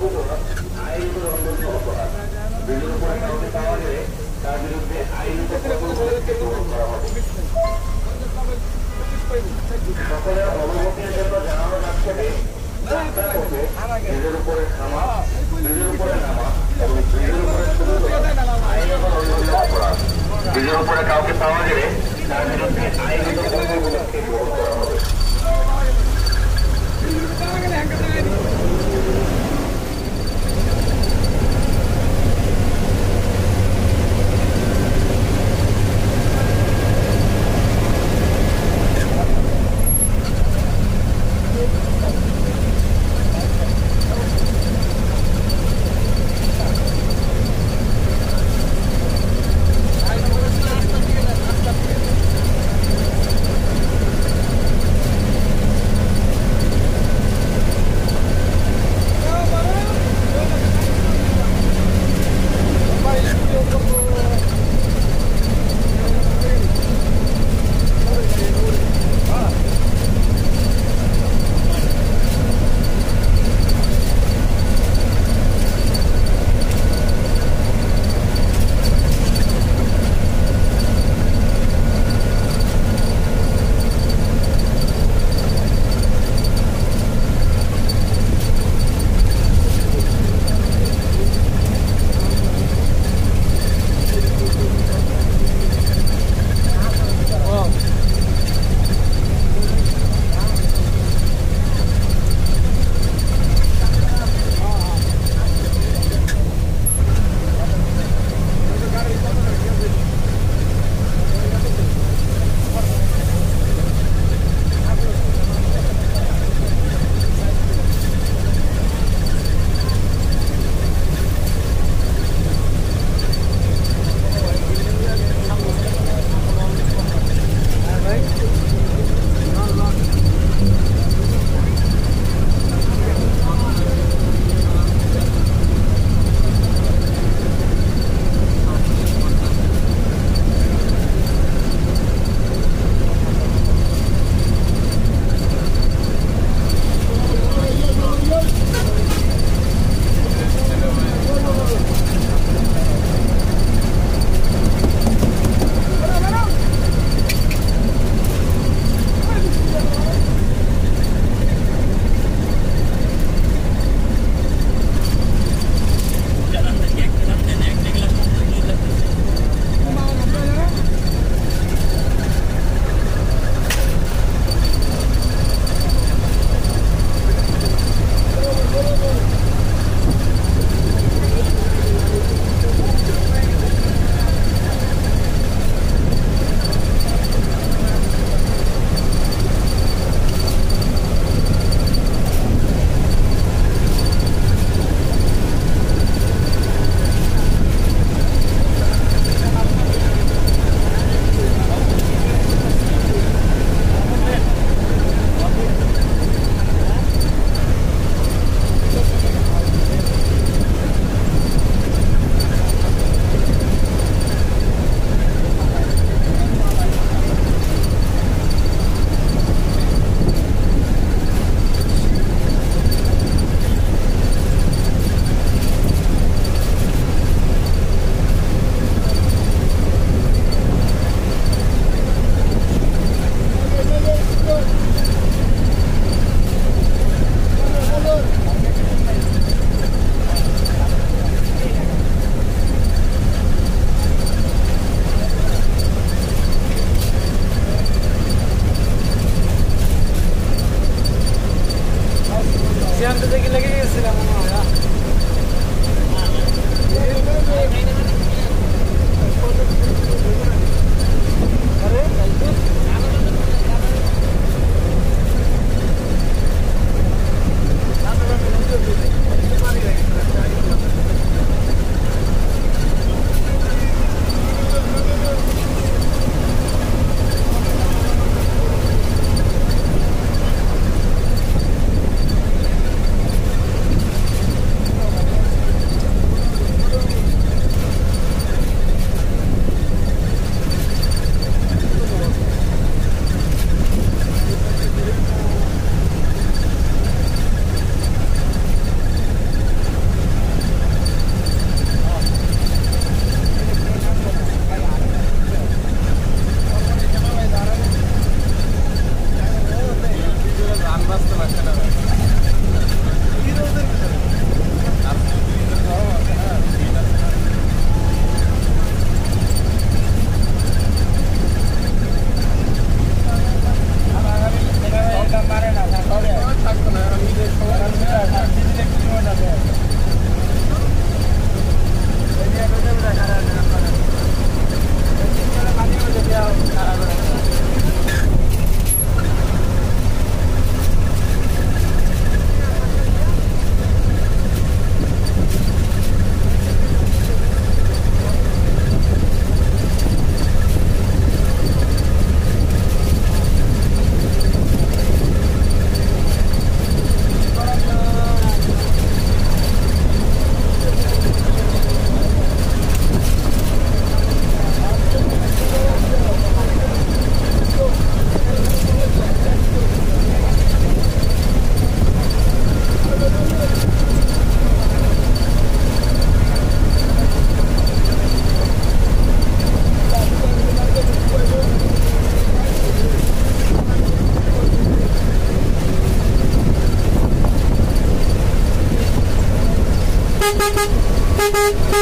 সকলের অবগতির জন্য জানানো যাচ্ছে যে নিজের উপরে খামা নিজের উপরে নামা এবং নিজের উপরে শুরু আইন এবং অন্যান্য অপরাধ নিজের উপরে কাউকে পাওয়া গেলে তার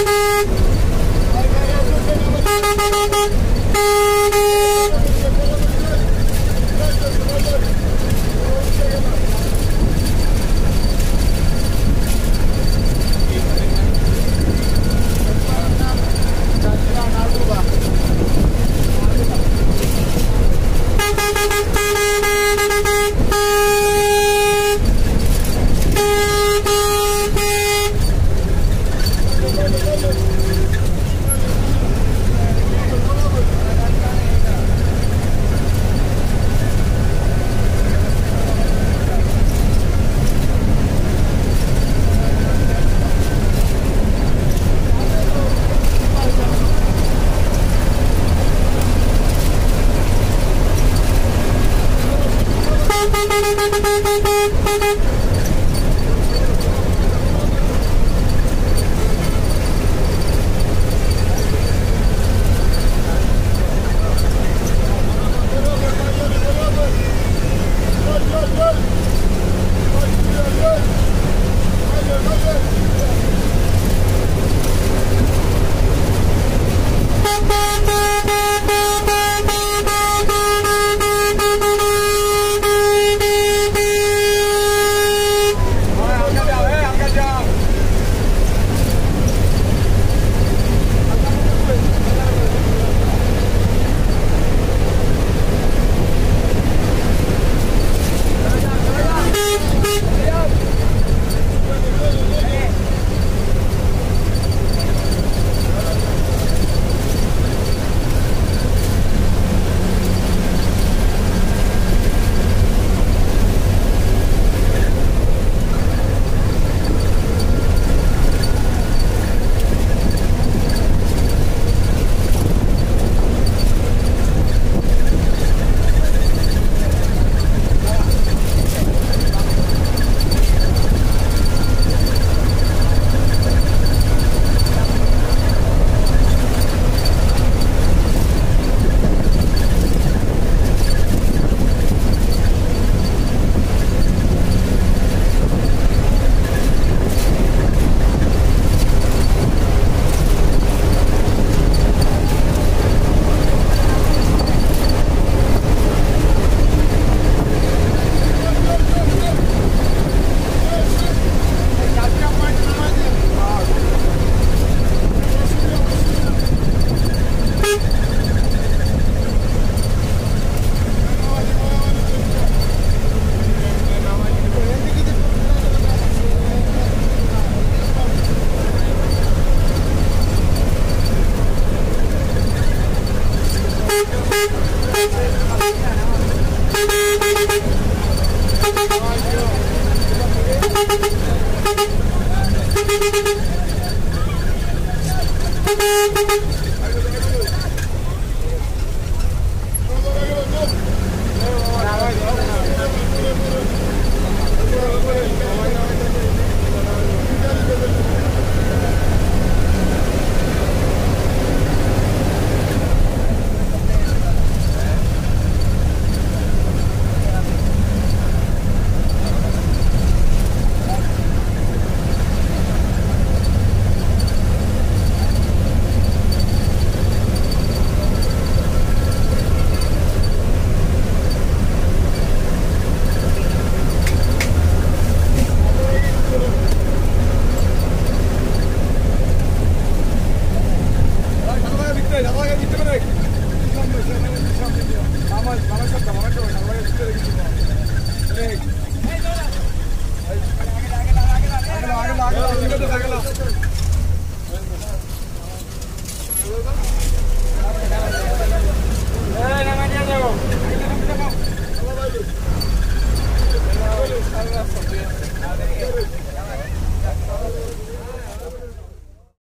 thank you